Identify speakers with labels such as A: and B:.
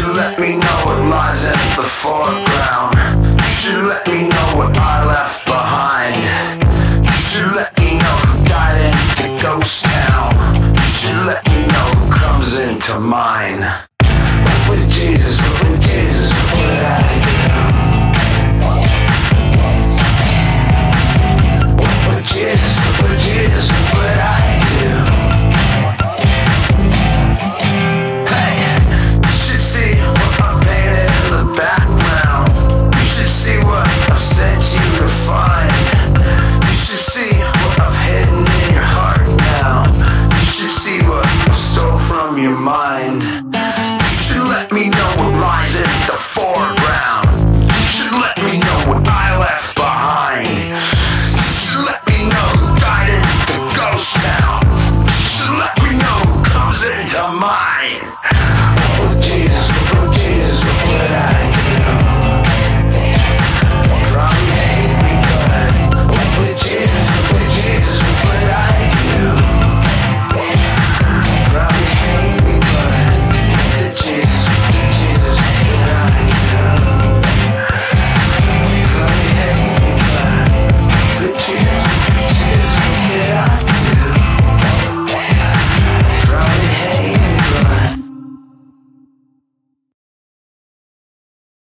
A: should let me know what lies in the foreground. You should let me know what I left behind. You should let me know who died in the ghost town. You should let me know who comes into mine. Would Jesus, would Jesus, would I do? Jesus, would Jesus, mind. You should let me know what lies in the foreground. You should let me know what I left behind. You should let me know who died in the ghost town. You should let me know who comes into mine. Oh, Jesus.